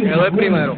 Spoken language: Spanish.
Quedó el primero.